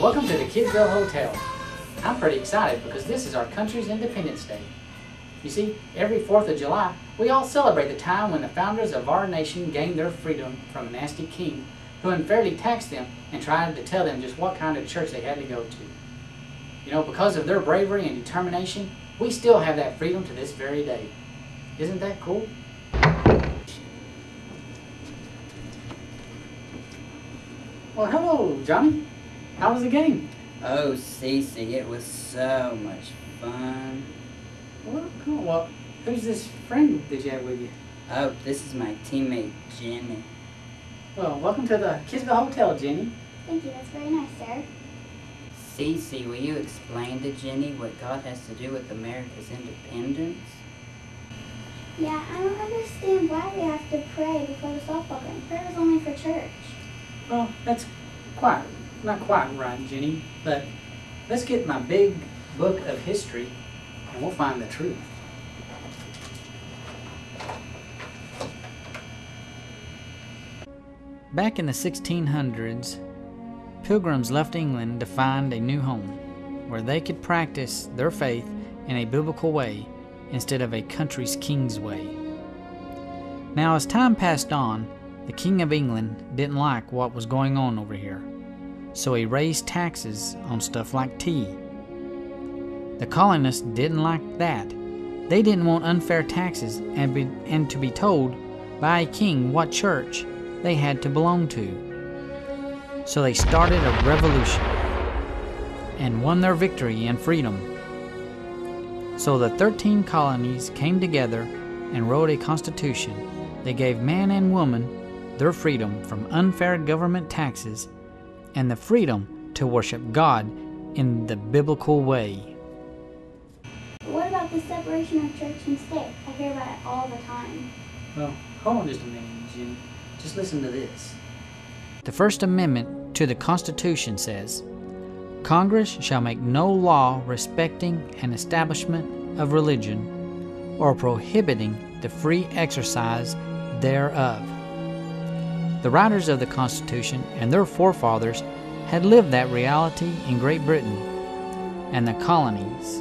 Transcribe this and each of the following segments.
Welcome to the Kidsville Hotel. I'm pretty excited because this is our country's Independence Day. You see, every 4th of July, we all celebrate the time when the founders of our nation gained their freedom from a nasty king who unfairly taxed them and tried to tell them just what kind of church they had to go to. You know, because of their bravery and determination, we still have that freedom to this very day. Isn't that cool? Well, hello, Johnny. How was the game? Oh, CC, it was so much fun. Well, cool. Well, who's this friend that you have with you? Oh, this is my teammate, Jenny. Well, welcome to the Kidsville Hotel, Jenny. Thank you, that's very nice, sir. CC, will you explain to Jenny what God has to do with America's independence? Yeah, I don't understand why we have to pray before the softball game. Prayer is only for church. Well, that's quite, not quite right, Jenny, but let's get my big book of history and we'll find the truth. Back in the 1600s, pilgrims left England to find a new home where they could practice their faith in a biblical way instead of a country's king's way. Now, as time passed on, the King of England didn't like what was going on over here, so he raised taxes on stuff like tea. The colonists didn't like that. They didn't want unfair taxes and, be, and to be told by a king what church they had to belong to. So they started a revolution and won their victory and freedom. So the 13 colonies came together and wrote a constitution that gave man and woman their freedom from unfair government taxes and the freedom to worship God in the biblical way. But what about the separation of church and state? I hear about it all the time. Well, hold on just a minute, Jim. Just listen to this. The First Amendment to the Constitution says Congress shall make no law respecting an establishment of religion or prohibiting the free exercise thereof. The writers of the Constitution and their forefathers had lived that reality in Great Britain and the colonies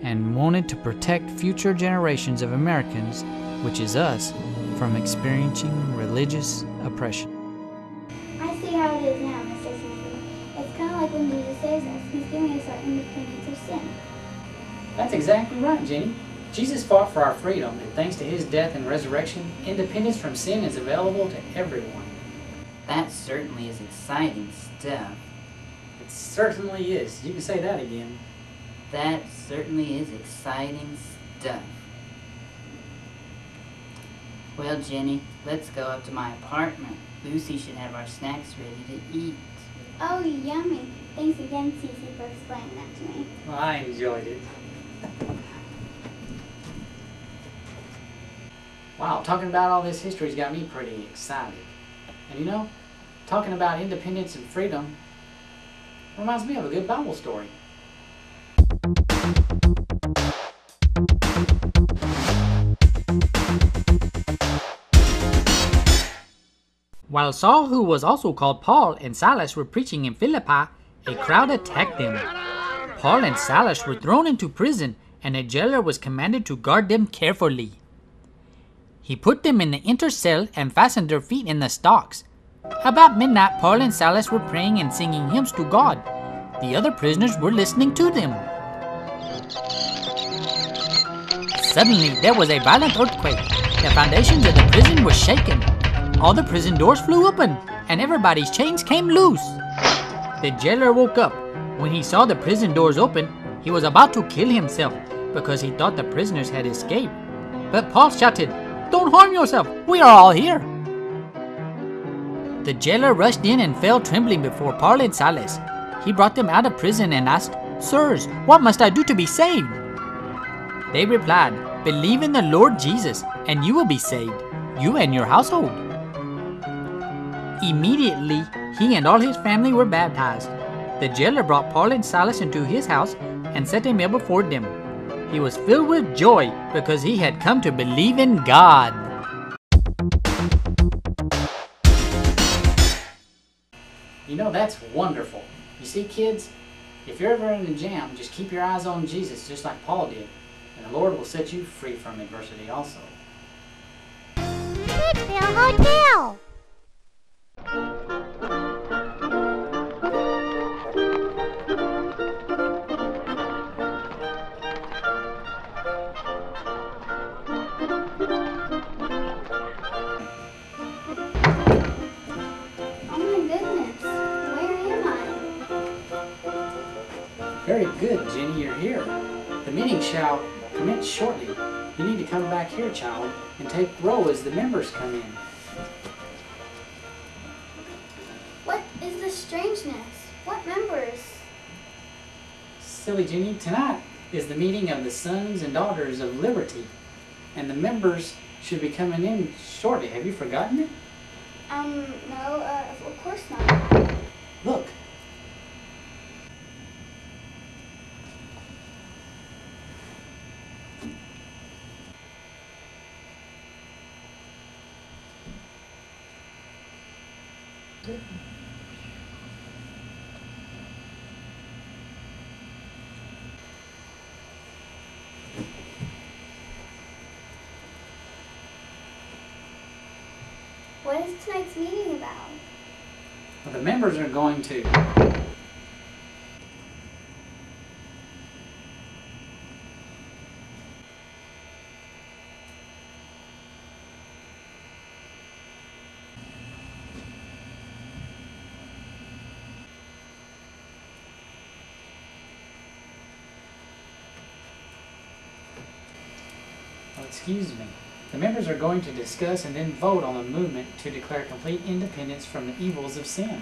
and wanted to protect future generations of Americans, which is us, from experiencing religious oppression. I see how it is now, Mr. CC. It's kind of like when Jesus saves us. He's giving us our independence of sin. That's exactly right, Jenny. Jesus fought for our freedom, and thanks to his death and resurrection, independence from sin is available to everyone. That certainly is exciting stuff. It certainly is. You can say that again. That certainly is exciting stuff. Well, Jenny, let's go up to my apartment. Lucy should have our snacks ready to eat. Oh, yummy. Thanks again, CC, for explaining that to me. Well, I enjoyed it. Wow, talking about all this history's got me pretty excited. And you know, talking about independence and freedom reminds me of a good Bible story. While Saul, who was also called Paul, and Silas were preaching in Philippi, a crowd attacked them. Paul and Silas were thrown into prison, and a jailer was commanded to guard them carefully. He put them in the inner cell and fastened their feet in the stocks. About midnight, Paul and Silas were praying and singing hymns to God. The other prisoners were listening to them. Suddenly, there was a violent earthquake. The foundations of the prison were shaken. All the prison doors flew open, and everybody's chains came loose. The jailer woke up. When he saw the prison doors open, he was about to kill himself because he thought the prisoners had escaped. But Paul shouted, Don't harm yourself, we are all here. The jailer rushed in and fell trembling before Paul and Silas. He brought them out of prison and asked, Sirs, what must I do to be saved? They replied, Believe in the Lord Jesus, and you will be saved, you and your household. Immediately, he and all his family were baptized. The jailer brought Paul and Silas into his house and set a meal before them. He was filled with joy because he had come to believe in God. You know, that's wonderful. You see, kids, if you're ever in a jam, just keep your eyes on Jesus, just like Paul did, and the Lord will set you free from adversity also. Kidsville Hotel. Very good, Jenny, you're here. The meeting shall commence shortly. You need to come back here, child, and take row as the members come in. What is this strangeness? What members? Silly Jenny, tonight is the meeting of the sons and daughters of liberty, and the members should be coming in shortly. Have you forgotten it? Um, no, uh, of course not. Look. What is tonight's meeting about? Well, the members are going to. Oh, excuse me. The members are going to discuss and then vote on a movement to declare complete independence from the evils of sin.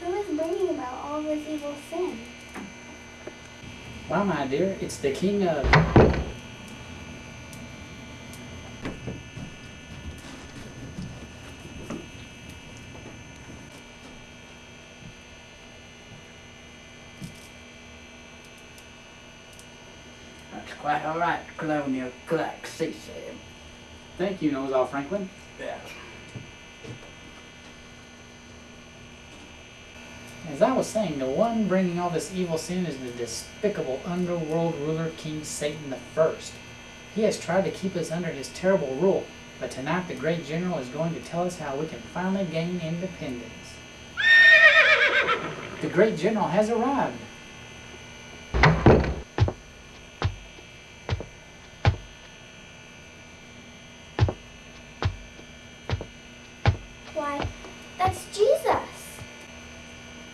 Who is bringing about all this evil sin? Why, my dear, it's the king of. That's quite all right, Colonial Clark C said. You, Nosal Franklin. Yeah. As I was saying, the one bringing all this evil sin is the despicable underworld ruler King Satan the First. He has tried to keep us under his terrible rule, but tonight the great general is going to tell us how we can finally gain independence. The great general has arrived.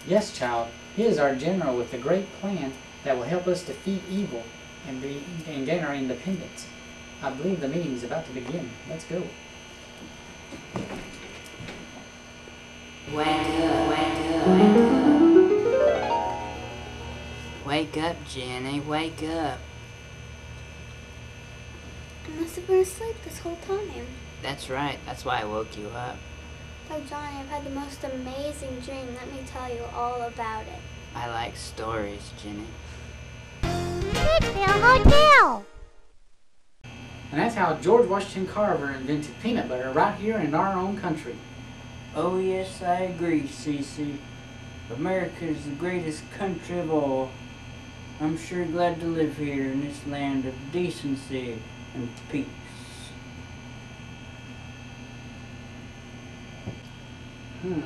Yes, child, he is our general with the great plan that will help us defeat evil and, be, and gain our independence. I believe the meeting is about to begin. Let's go. Wake up, wake up, wake up. Wake up, Jenny, wake up. I must have been asleep this whole time. That's right, that's why I woke you up. Oh, Johnny, I've had the most amazing dream. Let me tell you all about it. I like stories, Jenny. Kidsville Hotel. And that's how George Washington Carver invented peanut butter right here in our own country. Oh, yes, I agree, CC. America is the greatest country of all. I'm sure glad to live here in this land of decency and peace. Hmm.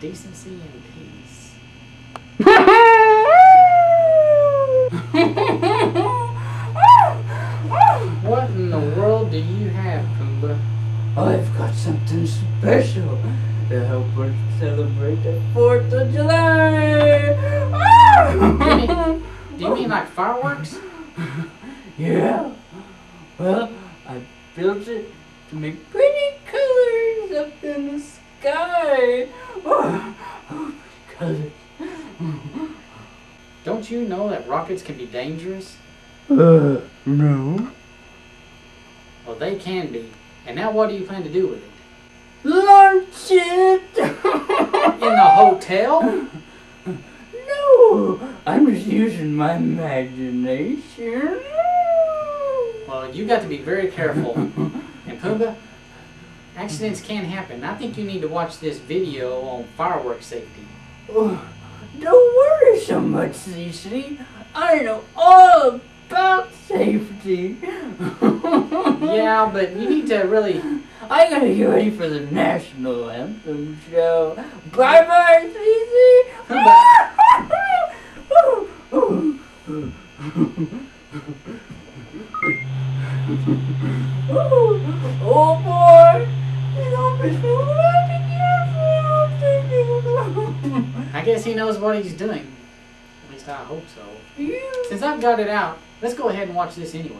Decency and peace. What in the world do you have, Pumpa? I've got something special to help us celebrate the 4th of July. Jimmy, do you mean like fireworks? yeah. Well, I built it to make you know that rockets can be dangerous? Uh, no. Well, they can be. And now what do you plan to do with it? Launch it! In the hotel? No, I'm just using my imagination. Well, you got to be very careful. And Pumpa, Accidents can happen. I think you need to watch this video on fireworks safety. So much, CC. I know all about safety. Yeah, but you need to really. I gotta get ready for the national anthem show. Bye bye, CC. oh boy, you don't be so lucky, I guess he knows what he's doing. At least I hope so. careful. Since I've got it out, let's go ahead and watch this anyway.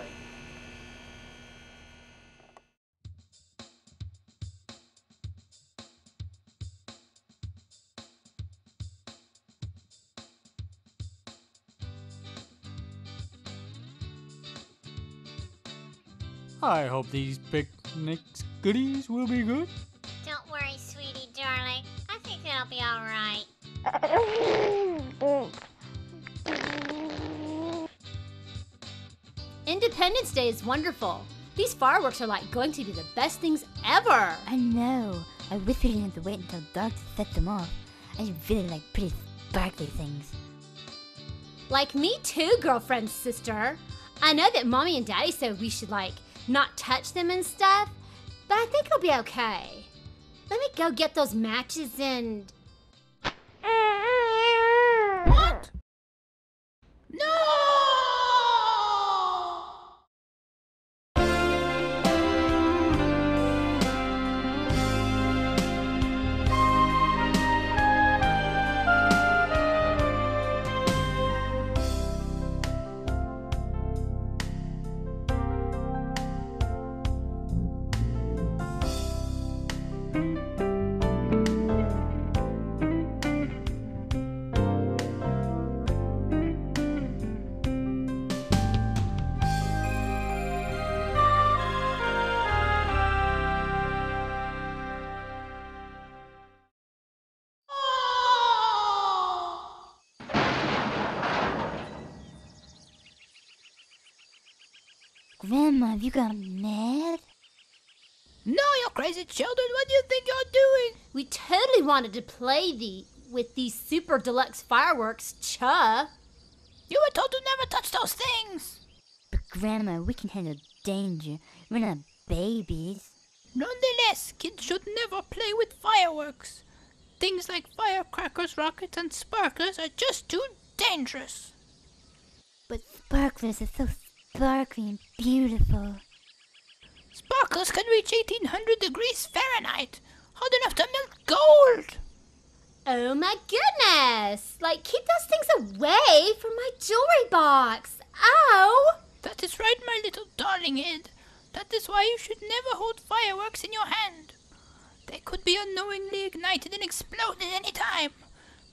I hope these picnic goodies will be good. Don't worry, sweetie darling. I think it'll be alright. Independence Day is wonderful. These fireworks are like going to be the best things ever. I know. I wish we didn't have to wait until dark to set them off. I really like pretty sparkly things. Like me too, girlfriend sister. I know that mommy and daddy said we should like not touch them and stuff, but I think it'll be okay. Let me go get those matches and. Grandma, have you gone mad? No, you crazy children, what do you think you're doing? We totally wanted to play the with these super deluxe fireworks, Chuh. You were told to never touch those things. But Grandma, we can handle danger. We're not babies. Nonetheless, kids should never play with fireworks. Things like firecrackers, rockets, and sparklers are just too dangerous. But sparklers are so sparkly and beautiful. Sparklers can reach 1800 degrees Fahrenheit, hot enough to melt gold. Oh my goodness! Like, keep those things away from my jewelry box. Ow! That is right, my little darling head. That is why you should never hold fireworks in your hand. They could be unknowingly ignited and explode at any time.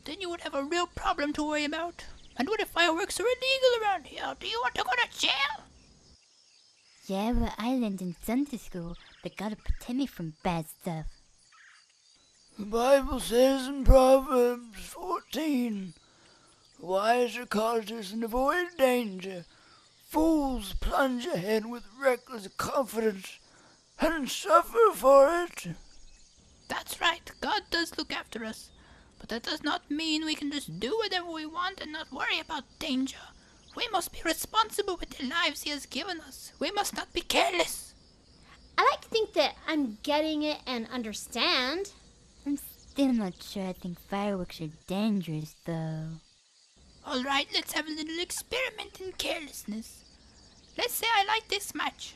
Then you would have a real problem to worry about. And what if fireworks are illegal around here? Do you want to go to jail? Yeah, but I learned in Sunday school they gotta protect me from bad stuff. The Bible says in Proverbs 14, Wise are cautious and avoid danger. Fools plunge ahead with reckless confidence and suffer for it. That's right, God does look after us. But that does not mean we can just do whatever we want and not worry about danger. We must be responsible with the lives He has given us. We must not be careless. I like to think that I'm getting it and understand. I'm still not sure I think fireworks are dangerous, though. All right, let's have a little experiment in carelessness. Let's say I light this match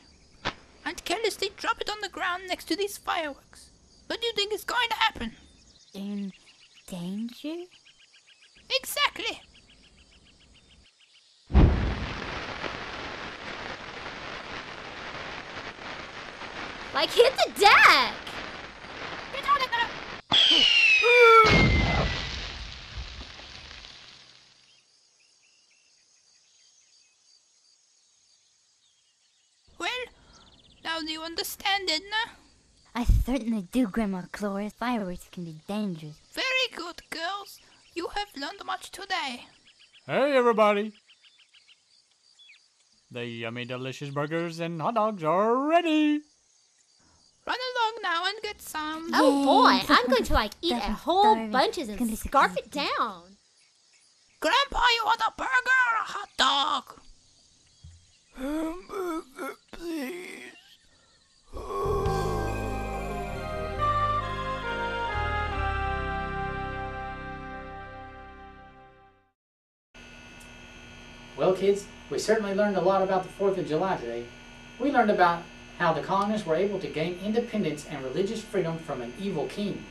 and carelessly drop it on the ground next to these fireworks. What do you think is going to happen? In danger? Exactly. Like, hit the deck! Get of there. Well, now do you understand, Edna? I certainly do, Grandma Cloris. Fireworks can be dangerous. Very good, girls. You have learned much today. Hey, everybody! The yummy, delicious burgers and hot dogs are ready! Run along now and get some. Oh boy, I'm going to like eat a That's whole starving. bunches It's and gonna scarf it down. Grandpa, you want a burger or a hot dog? Hamburger, please. Well, kids, we certainly learned a lot about the 4th of July today. We learned about how the colonists were able to gain independence and religious freedom from an evil king,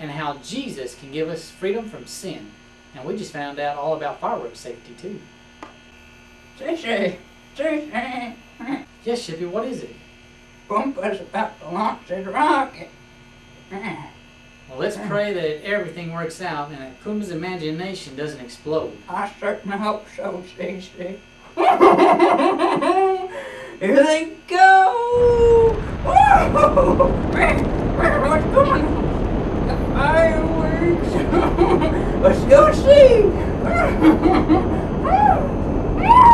and how Jesus can give us freedom from sin. And we just found out all about fireworks safety, too. Sissy, Sissy, Yes, Shippy, what is it? Pumpa's about to launch his rocket. Well, let's pray that everything works out and that imagination doesn't explode. I certainly hope so, CC. Here they go! What's going on? Fireworks! Let's go see!